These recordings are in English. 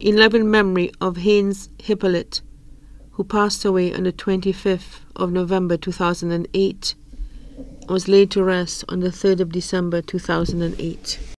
in loving memory of Haynes Hippolyte, who passed away on the 25th of November 2008 and was laid to rest on the 3rd of December 2008.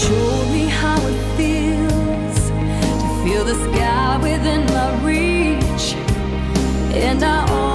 Show me how it feels to feel the sky within my reach? And I